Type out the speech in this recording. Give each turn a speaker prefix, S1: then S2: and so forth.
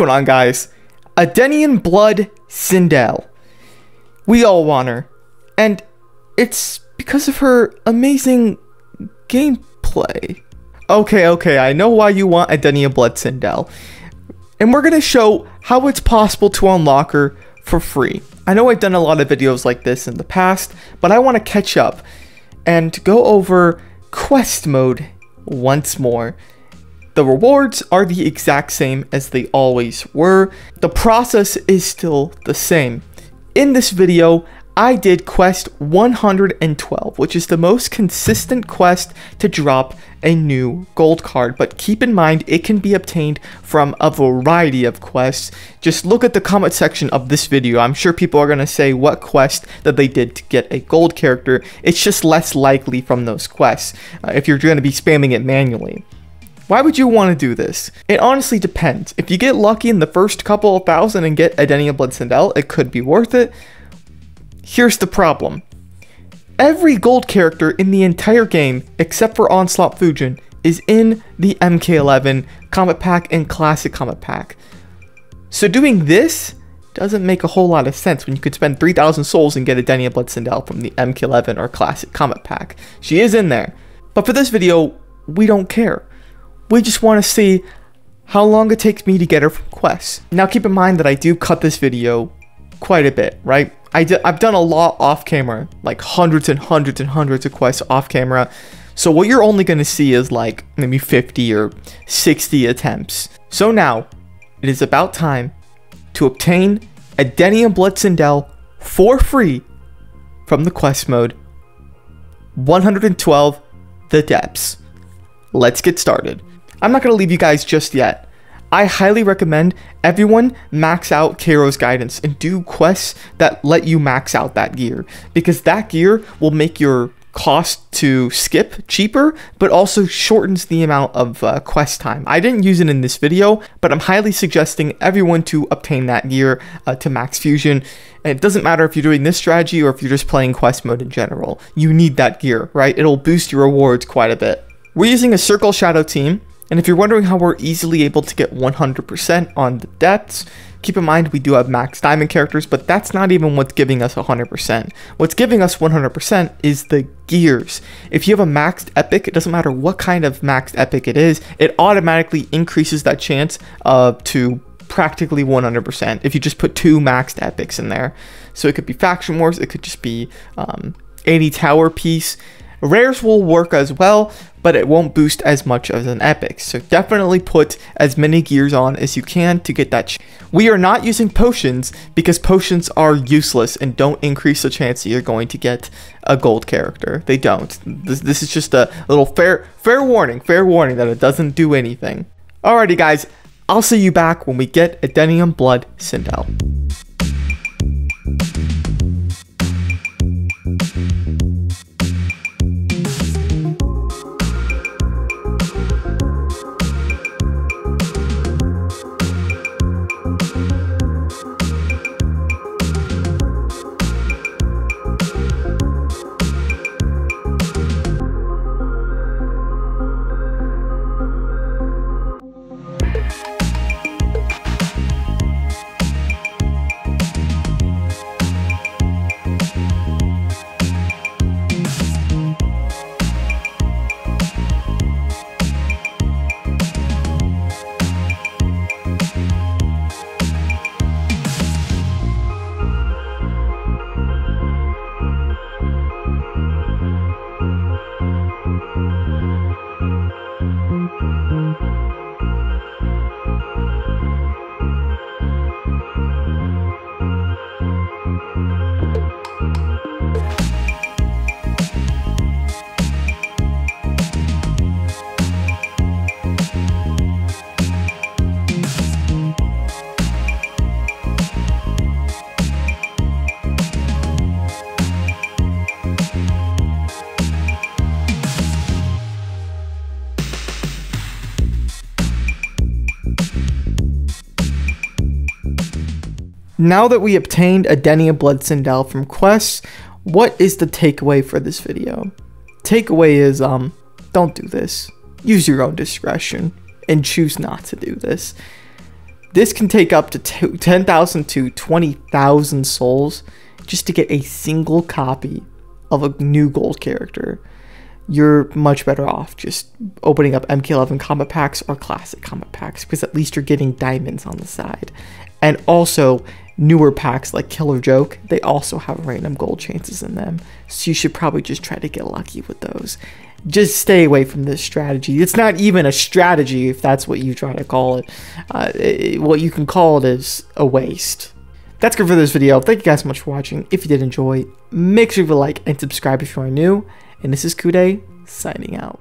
S1: going on, guys? Edenian Blood Sindel. We all want her. And it's because of her amazing gameplay. Okay, okay, I know why you want Edenian Blood Sindel. And we're going to show how it's possible to unlock her for free. I know I've done a lot of videos like this in the past, but I want to catch up and go over quest mode once more. The rewards are the exact same as they always were. The process is still the same. In this video, I did quest 112, which is the most consistent quest to drop a new gold card, but keep in mind it can be obtained from a variety of quests. Just look at the comment section of this video. I'm sure people are going to say what quest that they did to get a gold character. It's just less likely from those quests uh, if you're going to be spamming it manually. Why would you want to do this? It honestly depends. If you get lucky in the first couple of thousand and get Edenian Blood Sindel, it could be worth it. Here's the problem. Every gold character in the entire game, except for Onslaught Fujin, is in the MK11 Combat Pack and Classic Combat Pack. So doing this doesn't make a whole lot of sense when you could spend 3,000 souls and get Edenian Blood Sindel from the MK11 or Classic Combat Pack. She is in there. But for this video, we don't care. We just want to see how long it takes me to get her from quests. Now keep in mind that I do cut this video quite a bit, right? I did, I've done a lot off camera, like hundreds and hundreds and hundreds of quests off camera. So what you're only going to see is like maybe 50 or 60 attempts. So now, it is about time to obtain Edenian Blood Sindel for free from the quest mode 112 The Depths. Let's get started. I'm not going to leave you guys just yet. I highly recommend everyone max out Kairo's guidance and do quests that let you max out that gear because that gear will make your cost to skip cheaper but also shortens the amount of uh, quest time. I didn't use it in this video but I'm highly suggesting everyone to obtain that gear uh, to max fusion and it doesn't matter if you're doing this strategy or if you're just playing quest mode in general. You need that gear, right? It'll boost your rewards quite a bit. We're using a Circle Shadow team and if you're wondering how we're easily able to get 100% on the depths, keep in mind we do have max diamond characters, but that's not even what's giving us 100%. What's giving us 100% is the gears. If you have a maxed epic, it doesn't matter what kind of maxed epic it is, it automatically increases that chance uh, to practically 100% if you just put two maxed epics in there. So it could be Faction Wars, it could just be um, 80 Tower Piece. Rares will work as well, but it won't boost as much as an epic. So definitely put as many gears on as you can to get that. we are not using potions because potions are useless and don't increase the chance that you're going to get a gold character. They don't. This, this is just a little fair fair warning, fair warning that it doesn't do anything. Alrighty guys, I'll see you back when we get Edenian Blood Sindel. Now that we obtained Edenian Blood Sindel from quests, what is the takeaway for this video? Takeaway is, um, don't do this. Use your own discretion and choose not to do this. This can take up to 10,000 to 20,000 souls just to get a single copy of a new gold character. You're much better off just opening up MK11 combat packs or classic combat packs because at least you're getting diamonds on the side. And also, newer packs like Killer Joke, they also have random gold chances in them. So you should probably just try to get lucky with those just stay away from this strategy. It's not even a strategy if that's what you try to call it. Uh, it what you can call it is a waste. That's good for this video. Thank you guys so much for watching. If you did enjoy, make sure to like and subscribe if you are new. And this is Cuday signing out.